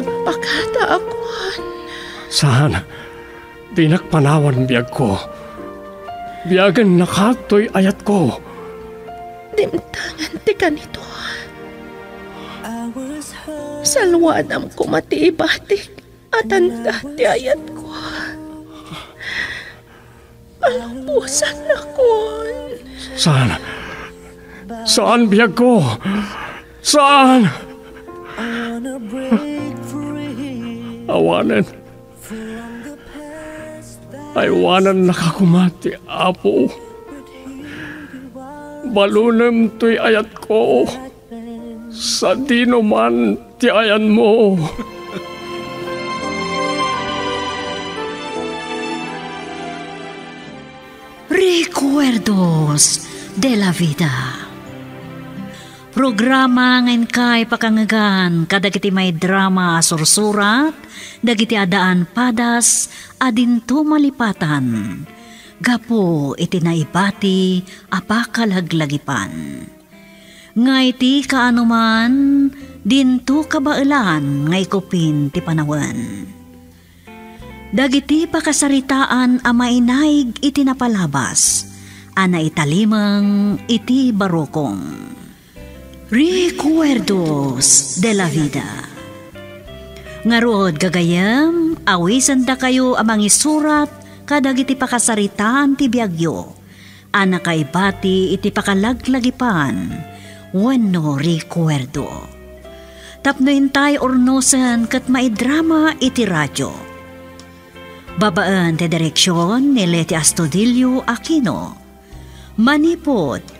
agpakata akuan. Saan? Di nakpanawan biyag ko. Biyagan nakatoy ayat ko. Dimtangan ti kanito. Salwadam ko matiibatik at anda ti ayat ko. Alampusan na kon. Saan? Saan biyag ko? Saan? Awanan. Aywanan nakakumati, Apo. Balunem to'y ayat ko. Sa dino man ti ayan mo. Recuerdos de la Vida Programa ngayon kay pakangagan kadagiti may drama sursurat, dagiti adaan padas, adinto malipatan. Gapo iti naibati apakalaglagipan. Ngay ti kaanuman, dinto kabailan ngay kupin ti panawan. Dagiti pakasaritaan a mainaig iti napalabas, ana italimang iti barokong. Recuerdos de la vida. Ngarod gagayam, awisan da kayo amang isurat kadagiti pakasaritaan ti biagyo. Ana kay bati iti pakalaglagipan, wano recuerdo. Tapno intay ornosan kat maidrama iti radyo Babaan te direksyon ni Leti Astudillo Aquino. Manipod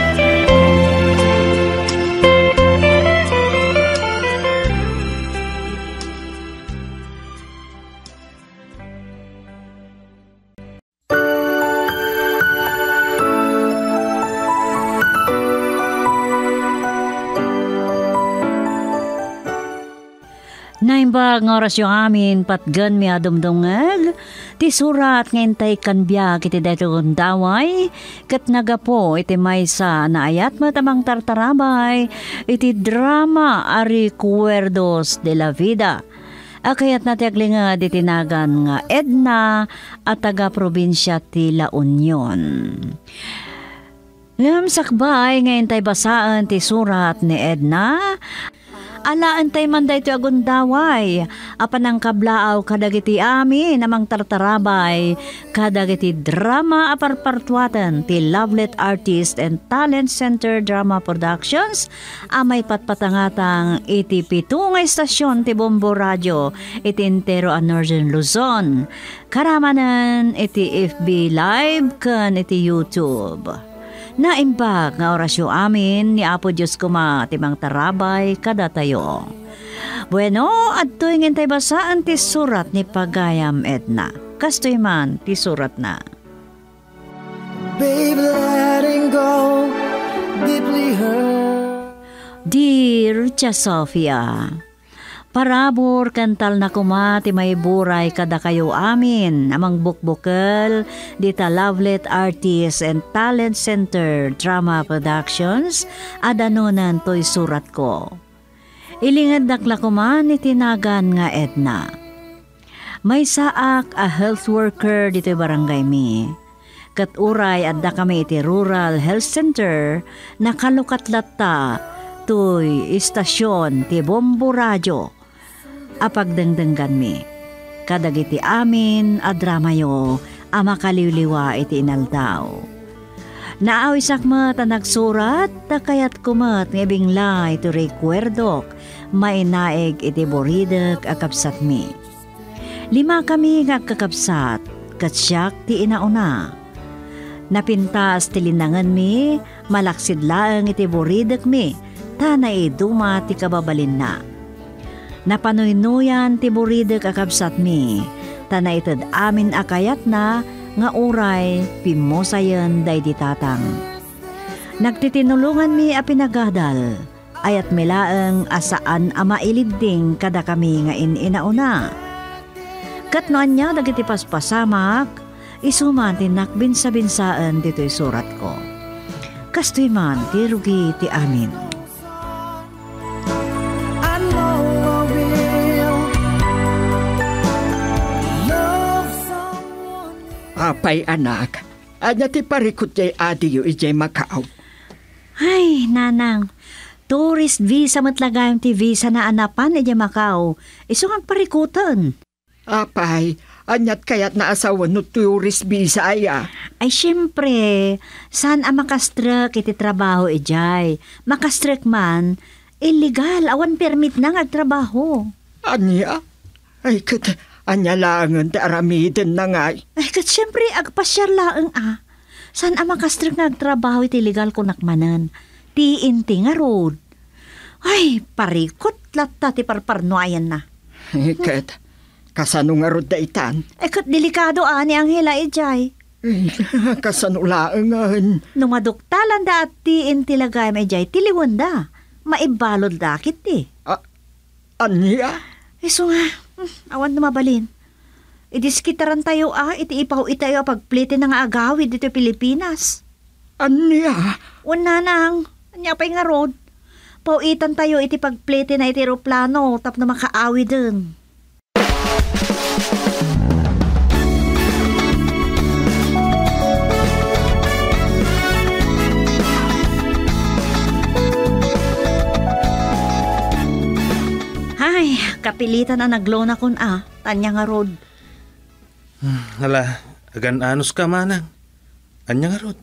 Naimbag nga orasyon amin patgan mi adumdungag, ti surat ngayon tay kanbiya kiti daytoon daway, kat nagapo iti maysa na ayat matamang tartarabay, iti drama ari Cuerdos de la Vida. Akayat na tiaglingad itinagan nga Edna at taga probinsya ti La Union. Ngam sakbay ngayon tay basaan ti surat ni Edna, Alaan tay man dayto agundaway, apan ang kablaaw kadagiti ami namang tartarabay, kadagiti drama aparpartuatan ti Lovelet Artist and Talent Center Drama Productions, amay patpatangatang iti pito nga istasyon ti Bombo Radio, iti Intero a Northern Luzon, karamanan iti FB Live kan iti YouTube. Naimbag nga orasyo amin ni Apo Diyos kuma timang tarabay kada tayo. Bueno, at tuwingin tayo basaan ti surat ni Pagayam Edna. Kastoy man ti surat na. Babe, letting go, deeply hurt. Dear Tia Sofia, Parabor kantal na kumati may buray kada kayo amin amang bukbukal dita Lovelet Artists and Talent Center Drama Productions adanunan to'y surat ko. Ilingad nakla kuman itinagan nga Edna. May saak a health worker dito barangay mi. Kat uray adda kami iti Rural Health Center nakalukatlatta to'y istasyon ti Bombo Radio apagdengdenggan mi. Kadagiti amin adramayo ama kaliliwa iti inaldaw. Naawisak mo ta nagsurat, ta kayat kumat nga bingla ito rekwerdok, mainaig iti boridek akapsat mi. Lima kami nga kakapsat, katsyak ti inauna. Napintas ti linangan mi, malaksid laang iti boridek mi, ta naiduma ti kababalin na Napanuynuyan ti buridek akabsat mi, tana itad amin akayat na nga uray pimosayan day ditatang. Nagtitinulungan mi a pinagadal, ayat milaeng asaan ama ilibding kada kami nga ininauna. Katnoan niya dagiti paspasamak, isuman tinakbin sa binsaan dito'y surat ko. Kastoy man ti ti amin. Apay anak, anya ti parikot jay adiyo ijay Macau. Ay, nanang, tourist visa matlagayong ti visa na anapan iti Macau. Iso ang parikutan. Apay, anyat kayat na asawa no tourist visa aya. Ay, syempre, saan ang makastrek iti trabaho ijay? Makastrek man, illegal, awan permit na nga trabaho. Anya? Ay kat, anya langan ti aramiden na nga. Ay, kat syempre, agpasyar laang ah. Saan ang makastrek nga agtrabaho iti legal kunakmanan? Ti inti nga road. Ay, parikot latta ti parparnoayan na. Ay kat, kasano nga rod daitan? Ay, kat delikado ani ang hila ijay. Ay, kasano laangan? Numaduktalan da at ti inti lagay may jay tiliwan da. Maibalod dakit ti. Anya? Iso nga, awan na mabalin. Idiskitaran tayo ah, iti ipaw itayo pagplite ng agawid dito Pilipinas. Anya? Una nang, anya pa nga road. Pauitan tayo iti pagplete na iti aeroplano tap na makaawi dun. Kapilitan na naglona kun ah, tanya nga road. Hala, agan anos ka manang. Anya nga rod.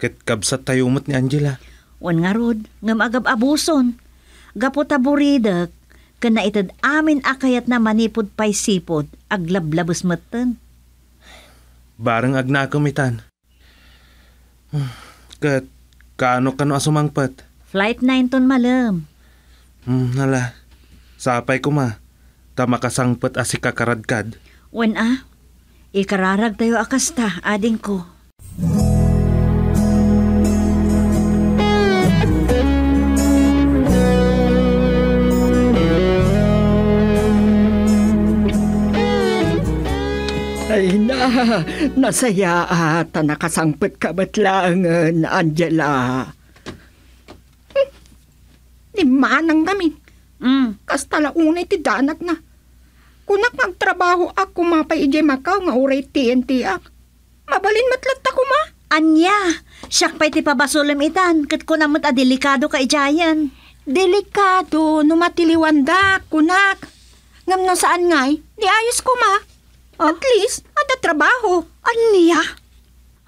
Ket kabsat tayo umot ni Angela. Wan nga rod, ngam agab abuson. Gapo taburidak, kana itad amin akayat na manipod pay sipod, aglablabos matan. Barang agnakumitan. Hmm, Ket, kaano kano asumangpat? Flight 9 ton malam. Hmm, hala. Sapay ko ma. Tama kasangpat asi kakaradkad. Wan ah, ikararag tayo akasta, ading ko. Ay na, nasaya at nakasangpet ka ba't langan, Angela? Di manang kami. Mm, Kastala unay ti danak na. Kunak magtrabaho ako mapay ijay makaw nga uray TNT ak. Mabalin matlat ako ma. anya, siyak pa'y ti pabasulam itan, kat ko namat adelikado ka ijayan. Delikado, numatiliwanda, kunak. Ngam no saan ngay, di ayos ko ma. At least, ada trabaho. Anya?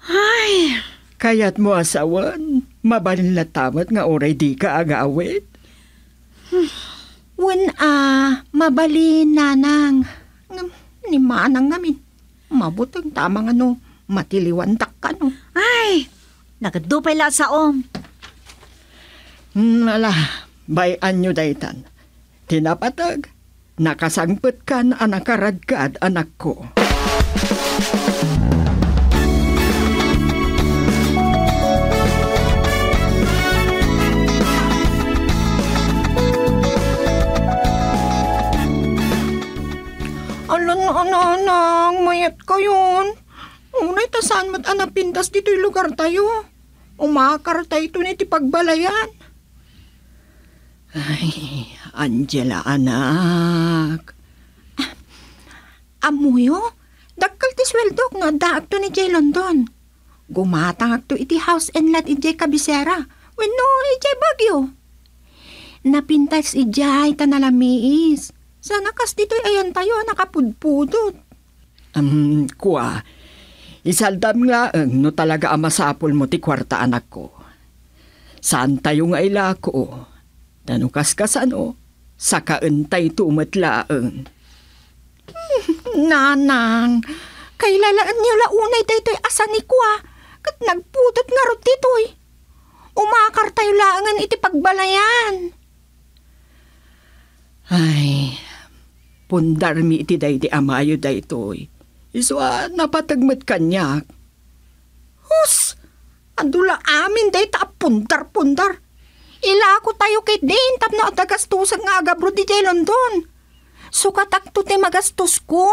Ay, Kaya't mo asawan, mabalin na tamat nga oray di ka agawit. Wen ah, mabalin nanang. Ngam, ni manang ngamin. Mabutang tamang ano, matiliwandak ka no. ay, nagadupay la sa om. Nala, bayan nyo daytan. Tinapatag, nakasangpet kan anakaradkad anak ko. Tasan mat anapindas dito'y lugar tayo. Umakar tayo ito ni ti pagbalayan. Ay, Angela anak. Amuyo, dakkal ti sweldo nga daag to ni Jay London. Gumatang to iti house and lot iti kabisera. Wenno iti bagyo. Napintas ijay tanalamiis. Sana kas dito'y ayan tayo nakapudpudot. Um, kuwa, isaldam nga ang no talaga amasapol mo ti kwarta anak ko. Saan tayo nga ila ko? Tanukas ka ano? Sa kaantay tumatlaang. Nanang, kailalaan niyo launay daytoy asa ni Kwa. Kat nagpudot nga rot ditoy. Umakar tayo laangan iti pagbalayan. Ay, pundar mi iti day di amayo daytoy. Iswa napatagmat kanyak. Hus! Andula amin day ta pundar-pundar. Ila ko tayo kay din tapno at gastusan nga agabro di London. Sukatak to ti magastos ko.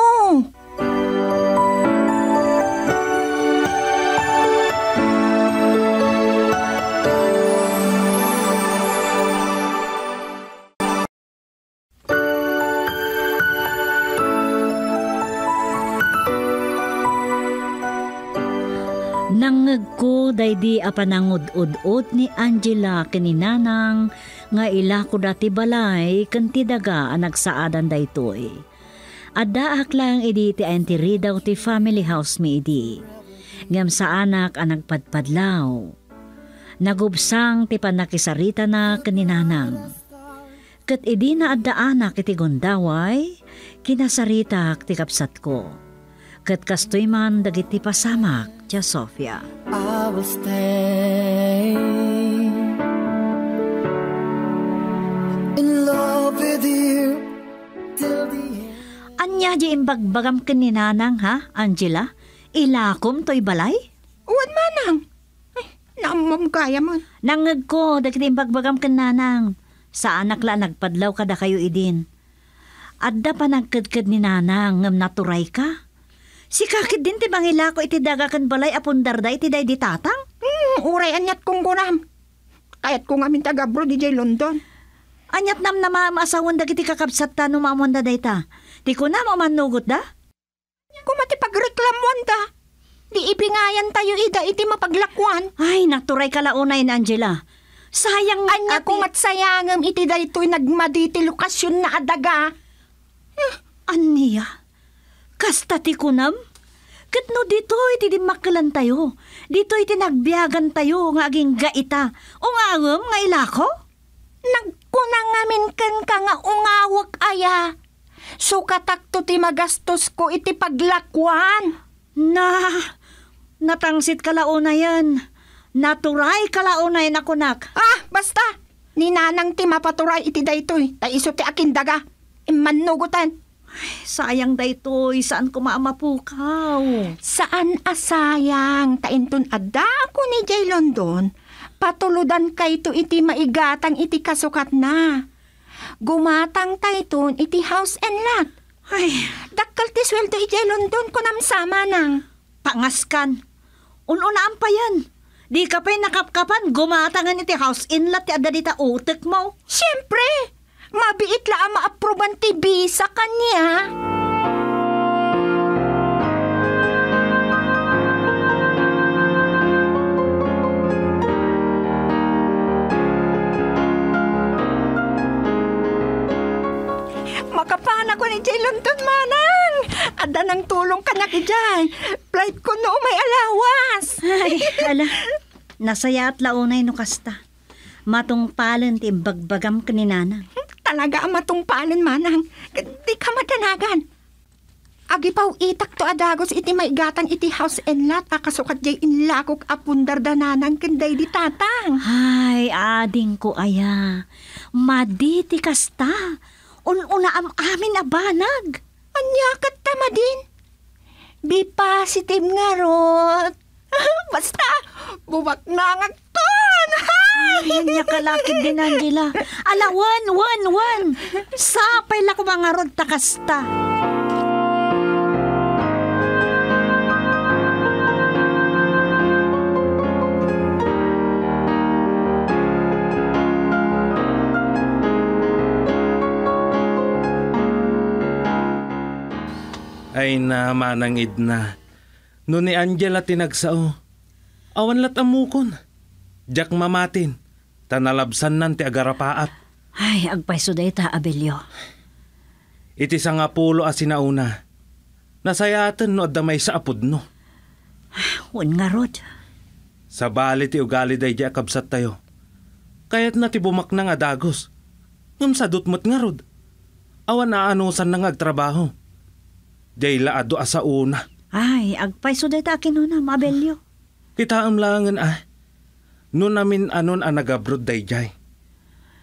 Ko daydi a panangud-ud-ud ni Angela kininanang nga ila ko dati balay kan ti daga nagsaadan daytoy. Addaak lang idi ti ayan ti ridaw ti family house mi idi. Ngam sa anak ang nagpadpadlaw. Nagubsang ti panakisarita na kaninanang. Kat idi na adda anak iti gondaway, kinasaritak ti kapsat ko. Kat kastoy man dagiti pasamak, Tia Sofia. I will stay in love with you till the end. Anya di imbagbagam kaninanang ha, Angela? Ilakom to'y balay? Uwan manang. Ay, naamam kaya mo. Nangag ko, dagiti imbagbagam kananang. Sa anak la nagpadlaw kada kayo idin. Adda pa nagkadkad ni nanang ngam naturay ka. Si kakid din ti bangila ko iti dagakan balay apundar da iti day di tatang. Hmm, uray anyat kong gunam. Kayat ko nga min taga bro di jay London. Anyat nam na maasawan dagiti kakabsat ta no maamanda day ta. Di ko na mamanugot da? Kung matipagreklamuan ta. Di ipingayan tayo ida iti mapaglakwan. Ay, naturay ka launay na Angela. Sayang Anya ati- kung at sayangam iti daytoy nagmaditi lokasyon na adaga. Aniya? Kasta ti kunam? Kat no dito iti di makalan tayo. Dito iti nagbiyagan tayo nga aging gaita. O nga ilako? Nagkunang ngamin ken ka nga ungawag aya. Sukatak to ti magastos ko iti paglakwan. Na, natangsit ka launa yan. Naturay ka launa yan ako nak. Ah, basta. Ni nanang ti mapaturay iti daytoy. Ta iso ti akin daga. Imanugutan. Sayang daytoy, saan ko maamapukaw? Saan asayang tainton adda ako ni Jay London? Patuludan kay to iti maigatang iti kasukat na. Gumatang tayton iti house and lot. Ay, Dakkal ti sweldo iti London ko namsama nang. pangaskan. Ununaan pa yan. Di ka pa'y nakapkapan, gumatangan iti house inlet ti adda utek mo. Siyempre, mabiit la ang maaproban ti visa kanya. Makapana ko ni Jay London manang. Ada ng tulong ka na ki Jay. Flight ko no may alawas. Ay, ala. Nasaya at launay no kasta. Matungpalan ti bagbagam kaninana. Talaga ang matungpalan manang. Di ka matanagan. Agi paw itak to adagos iti maigatan iti house and lot akasukat jay inlakok apundar dananang kenday di tatang. Ay, ading ko aya. Maditi kasta. Ununa am amin abanag. Anya kat tama din. Be positive nga rot. Basta, buwak na nga ton. Yan niya kalakid din, Angela. Ala, one, one, one. Sapay la ko mga rod takasta. Ay na manangid na. No ni Angela tinagsao. Awan lat amukon. Jack mamatin. Tanalabsan nan ti agarapaat. Ay, agpaiso day ta, Abelio. Iti sa nga pulo a sinauna. Nasayatan no adamay sa apod no. Wan nga rod. Sa bali ti ugali day di akabsat tayo. Kaya't na ti bumak na nga dagos. Ngam sa dutmot nga rod. Awan na anusan na nga agtrabaho. Day laado asa una. Ay, agpaiso day ta kinunam, Abelio. Kita am langan ah. No namin anon ang nagabrod day jay.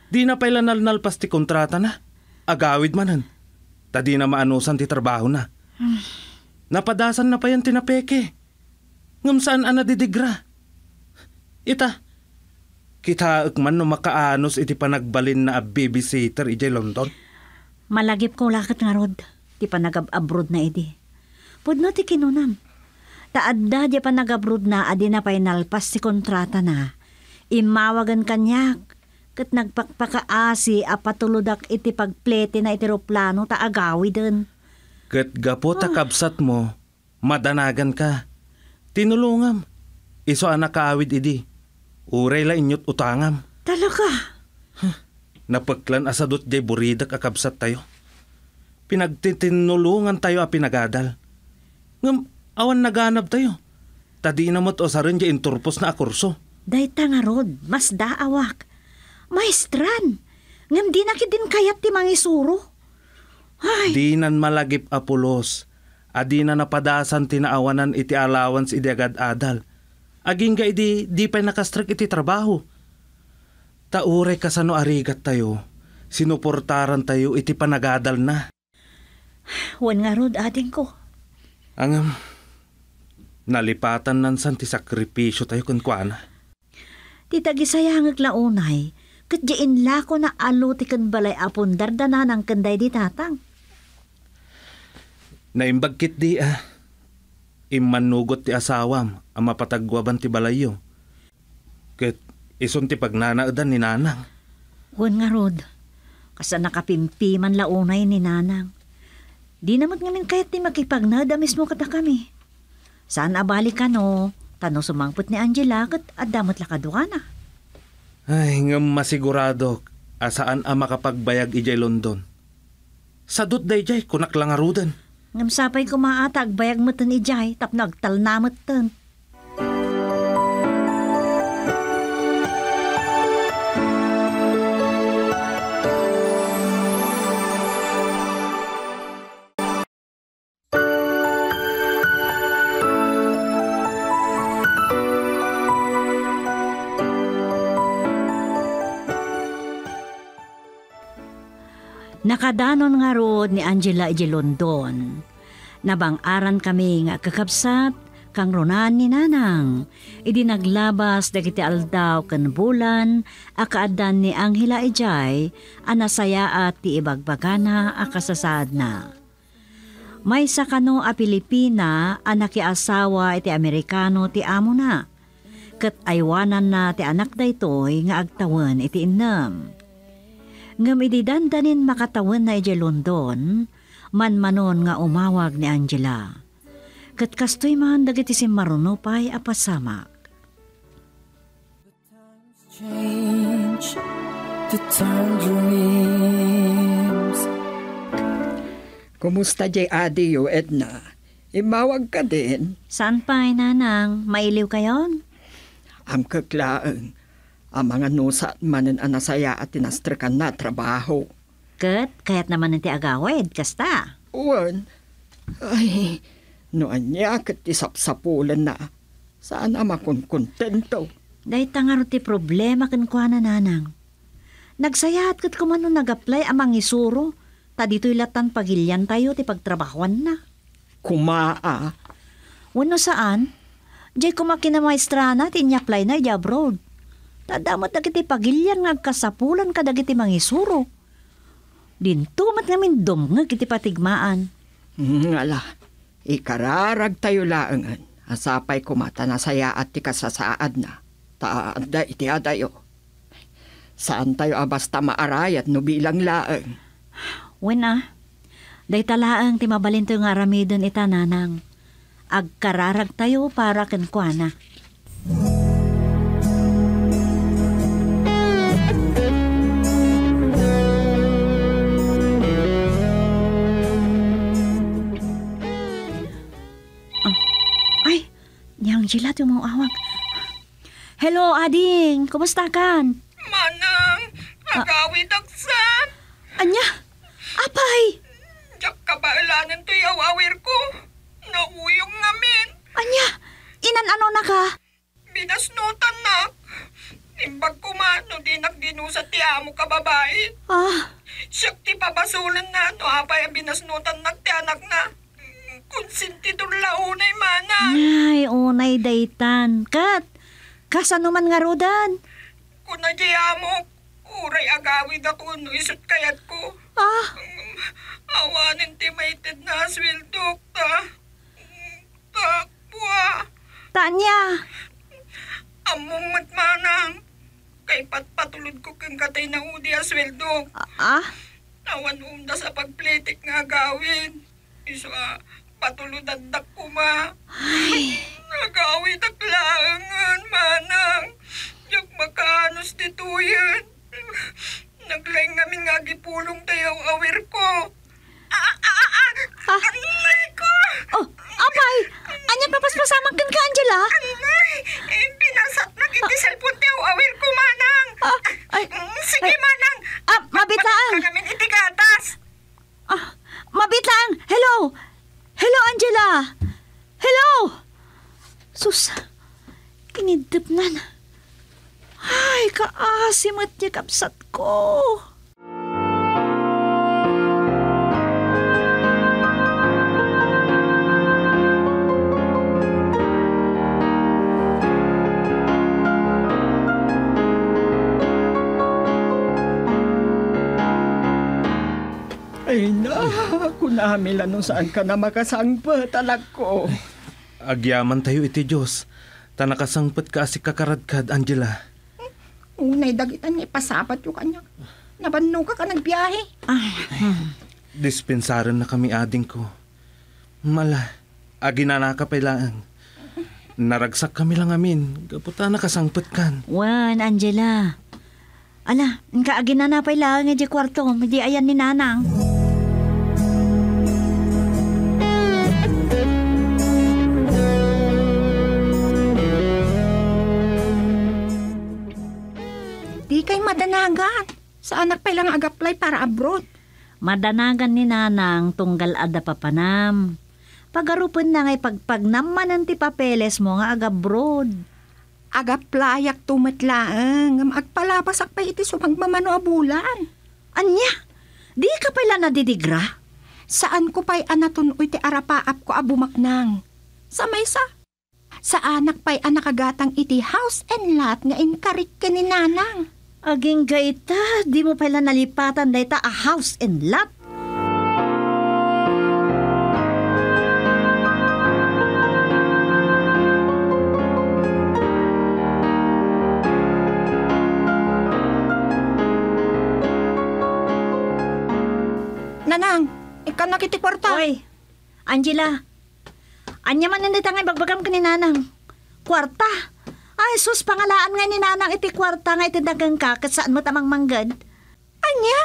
Di na pala nalnalpas ti kontrata na. Agawid manan. Ta di na maanusan ti trabaho na. Napadasan na pa yan tinapeke. Ngam saan ana didigra. Ita, Kita man no makaanos iti panagbalin na a babysitter ijay London. Malagip ko lakat nga rod. Ti pa nag-abroad na idi. Pudno ti kinunam. Taadda di pa nag-abroad na adi na pa'y nalpas si kontrata na. Imawagan kanyak. Kat nagpakpakaasi a patuludak iti pagplete na iti roplano ta agawi din. Kat gapo ta kabsat mo, madanagan ka. Tinulungam. Iso anak kaawid idi. Uray la inyot utangam. Talaga? Napagklan asadot jay buridak akabsat tayo. Pinagtitinulungan tayo a pinagadal. Ngam, awan naganap tayo. Tadi na mo't osarin jay inturpos na akurso. Dayta nga rod, mas daawak. Maestran, ngam di na din kayat ti mangisuro. Ay, Di nan malagip apulos. Adi na napadasan tinaawanan iti allowance iti agad adal. Aging ga iti di pa nakastrak iti trabaho. Taure ka sa no arigat tayo. Sinuportaran tayo iti panagadal na. wan nga rod ating ko. Ang nalipatan nan san ti sakripisyo tayo kun kuana. Ti tagisayangag launay, kat diin lako na alo ti kan balay apon dardana ng kanday di tatang. Naimbagkit di ah. Imanugot ti asawam ang mapatagwaban ti balayo. Ket ison ti pagnanaadan ni nanang. Wan nga rod, kasa nakapimpi man launay ni nanang. Di naman ngamin kayat ti makipagnada mismo kata kami. Saan abali ka no? Tano sumangpot ni Angela kat adamot lakaduka na. Ay, nga masigurado asaan ang makapagbayag ijay London. Sadot day jay kunak lang arudan. Ngam sapay ko maatag bayag mo tan ijay tap nagtalnamot tan. Nakadanon nga rod ni Angela iji London. Nabang-aran kami nga kakabsat kang ronan ni nanang. Idi naglabas dagiti aldaw kan bulan akaadan ni Angela ijay anasaya at ti ibagbagana akasasad na. May sakano a Pilipina anak asawa iti Amerikano ti amo na. Kat aywanan na ti anak daytoy nga agtawan iti innam. Ngam ididandanin makatawan na iti London, manmanon nga umawag ni Angela. Kat kastoy man dagiti si marunupay apasamak. change to turn dreams. Kumusta jay adi yo, Edna? Imawag ka din. Saan pa nanang? Mailiw kayon? Ang kaklaang. Ang mga nusa at manan anasaya at tinastrikan na trabaho. Kat, kayat naman nanti agawid, kasta. Uwan. Ay, noan niya kat isapsapulan na. Sana makunkontento. Dahil tangaro ti problema kan kwa na nanang. Nagsayahat kat kumano nag-apply amang isuro. Ta dito'y latan pagilyan tayo ti pagtrabahuan na. Kumaa. Wano saan? Diyay kumakina maestrana ti apply na di abroad. Tadamot na kiti pagilyan nga kasapulan ka dagiti mangisuro. Dintumat ngamin dom nga kiti patigmaan. Ngala. Ikararag tayo laangan. Asapay kumata na saya at ti kasasaad na. Taada iti adayo. Saan tayo abasta maarayat no bilang laang? Wena, day talaang ti mabalinto nga aramidon ita nanang. Agkararag tayo para kenkwana. Ah, Angela tumawag. Hello, Ading. Kumusta kan? Manang, agawid aksan. Anya? Apay? Diyak kabaalanan to'y awawir ko. Nauyong ngamin. Anya? Inan ano na ka? Binasnutan na. Imbag ko man, no di nagdinusa ti amo ka babae. Ah, Siyak ti pabasulan na, no apay ang binasnutan na ti anak na. Konsentidor launay manang. Ay, unay daytan. Kat, kasano man nga rodan? Kung nadiyamok, uray agawid ako no isot kayat ko. Ah, Awanin ti maited na aswildok ta. Takwa. Tanya, Among matmanang. Kay patpatulod ko kang katay na udi aswildok. ah, Awan umda sa pagplitik nga gawin. Iso ah, patuludan dak ko ma. Nagawit ak laangan, manang. Yak makanos dito yan. Naglaing ngamin nga gipulong tayo awir ko. Ah, ah, ah, ah. Anay ko! oh, apay, anya papaspasaman kan ka, Angela? Anay! Eh, pinasat na kiti cellphone tayo awir ko, manang. Ah, ay, Mm, Sige, ay. manang. Ah, mabitaan. Kagamin itigatas. Ah, mabitlang! Hello! Hello, Angela! Hello! Sus, kinidip nan. Ay, kaasim at niya kapsat ko. Kunamila no saan ka na makasangpa talag ko. Agyaman tayo iti Diyos. Tanakasangpat ka asi kakaradkad, Angela. unay dagitan nga ipasapat yung kanya. Nabanno ka ka nagbiyahe. Dispensaran na kami ading ko. Mala, agi na nakapailaan. Naragsak kami lang amin. Kaputa nakasangpat kan. Wan, Angela. Ala, kaagin na na di kwarto. Hindi ayan ni Nanang. Madanagan. Sa anak pa lang ag-apply para abroad. Madanagan ni Nanang tunggal ada papanam. Pagarupan na ngay pagpagnamanan ti papeles mo nga agabroad. Ag-applyak tumatlaang. Ngam agpalabasak pa iti sumang mamano a bulan. Anya, di ka pala nadidigra? Saan ko pa'y anaton uy ti arapaap ko abumaknang? Sa maysa. Sa anak pa'y anakagatang iti house and lot nga inkarik ka ni nanang. Aging gaita, di mo pala nalipatan dayta a house and lot. Nanang, ikaw nakiti kwarta. Oy, Angela, anya man nandita nga bagbagam ka ni Nanang. Kwarta. Ay, sus, pangalaan nga ni Nanang iti kwarta nga iti dagang ka, kat saan mo tamang manggad? Anya?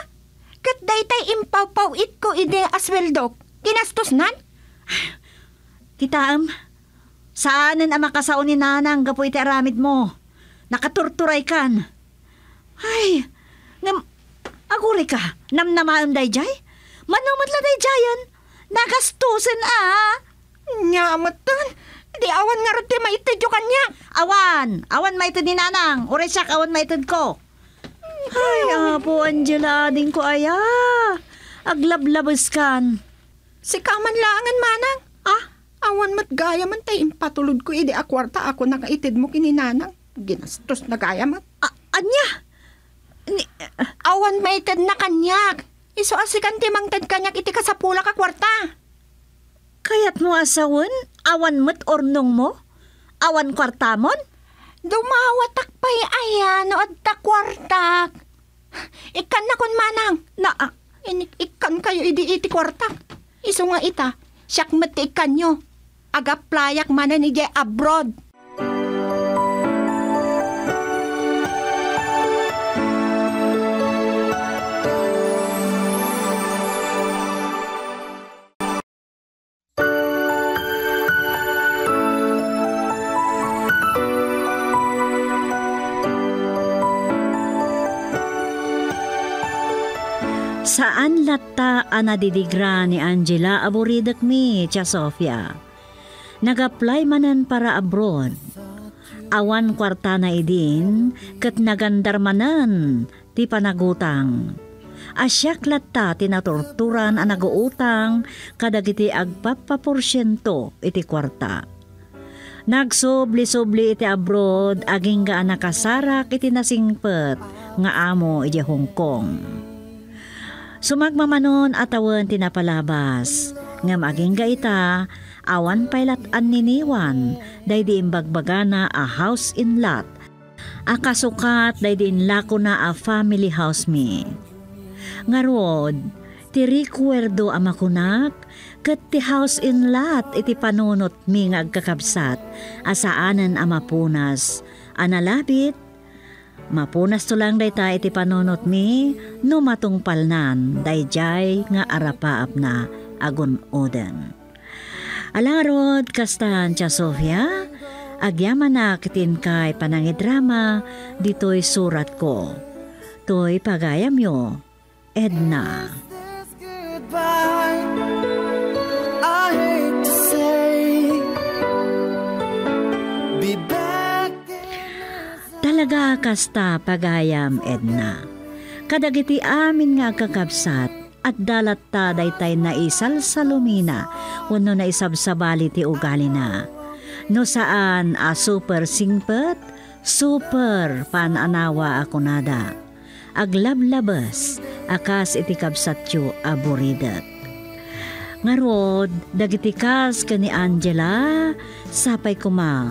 Kat daytay impaw-paw it ko ide asweldok. Kinastos nan? Kitaam, saanan ang makasaon ni Nanang gapo iti aramid mo? Nakaturturay kan. Ay, ngam, aguri ka, namnamaan day jay? Manumad la day jayan? Nagastusin ah! Nyamatan. Di awan nga rin di maitid yung kanya. Awan! Awan maitid ni Nanang. Uri siya, awan maitid ko. Ay, apo, Angela, ading ko aya. Aglablabas kan. Si kaman langan manang. Ah, awan mat gaya man tay impatulod ko ide akwarta ako nakaitid mo kininanang. Ginastos na gaya mat. A- anya? Ni, Awan maitid na kanyak. Iso asikan ti mangtad kanyak iti kasapula ka kwarta. Kayat mo asawan? Awan mo't ornong mo? Awan kwartamon? Dumawatak pa'y ayan o adta kwartak. Ikan na kun manang. Na, Inik ikan kayo idi iti kwartak. Iso nga ita. Siyak met ikan nyo. Agaplayak manan ni Jay abroad. Saan latta anadidigra ni Angela aburidak mi, Tia Sofia? Nag-apply manan para abroad. Awan kwarta na idin, kat nagandar manan, ti panagutang. Asyak latta tinatorturan ang naguutang kadagiti agpapaporsyento iti kwarta. Nagsubli-subli iti abroad aging ga nakasarak iti nasingpet nga amo iti Hong Kong. Sumagmamanon atawan tinapalabas. Nga maging ga ita awan pailat niniwan. Day di imbagbagana a house in lot. Akasukat day di inlako na a family house me. Nga rod, ti recuerdo amakunak, kat ti house in lot iti panunot mi nga agkakabsat, asaanan amapunas, analabit, Mapunas to lang day ta iti panunot mi, no matungpalnan, day jay nga arapaap na agun oden. Alarod kastan cha Sofia, agyaman na kitin kay panangidrama, dito'y surat ko. To'y pagayam yo, Edna. this Talaga kasta pagayam, Edna. Kadagiti amin nga kakabsat at dalat ta daytay na isal sa lumina wano na isabsabali ti ugali na. No saan a super singpet, super pananawa ako nada. Aglablabas, akas iti kabsatyo aburidat. Ngarod, dagitikas ka ni Angela, sapay kuma,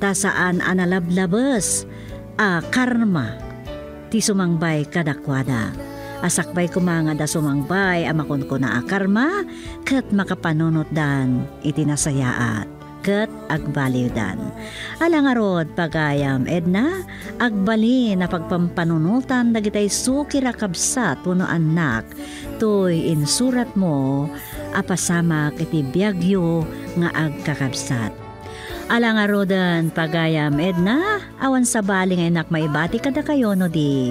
ta saan analablabas, a karma, ti sumangbay kadakwada. Asakbay kumanga da sumangbay amakon ko na a karma, kat makapanunot dan iti nasayaat, kat agbaliw dan. Alangarod pagayam Edna, agbali na pagpampanunutan dagitay sukira kabsat puno anak, toy insurat mo, apasamak iti biyagyo nga agkakabsat. Alangarodan pagayam Edna, awan sa bali nga inak maibati kada kayo no di.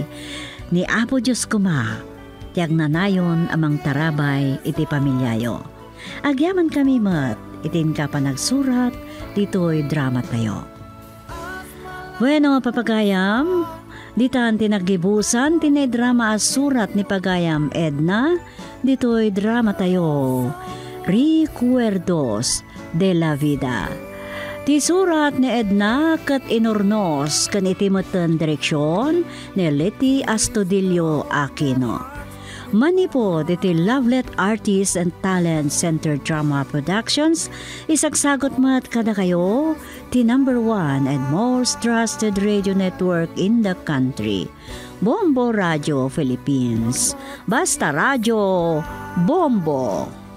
Ni Apo Diyos kuma, tiyag nanayon amang tarabay iti pamilyayo. Agyaman kami mat, itin ka pa nagsurat, dito'y drama tayo. Bueno, papagayam, ditan tinagibusan, tinay drama as surat ni Pagayam Edna, dito'y drama tayo. Recuerdos de la Vida. Ti surat ni Edna kat inornos kan itimutan direksyon ni Leti Astudillo Aquino. Manipod iti Lovelet Artists and Talent Center Drama Productions isagsagot mat kada kayo ti number one and most trusted radio network in the country. Bombo Radio Philippines. Basta Radio Bombo.